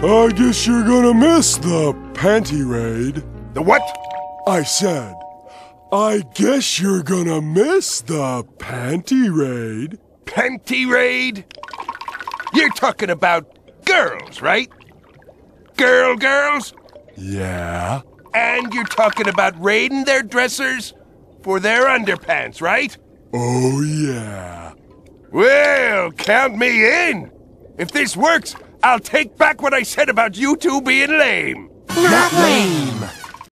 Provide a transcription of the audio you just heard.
I guess you're gonna miss the panty raid. The what? I said, I guess you're gonna miss the panty raid. Panty raid? You're talking about girls, right? Girl girls? Yeah? And you're talking about raiding their dressers for their underpants, right? Oh, yeah. Well, count me in. If this works, I'll take back what I said about you two being lame. Not lame.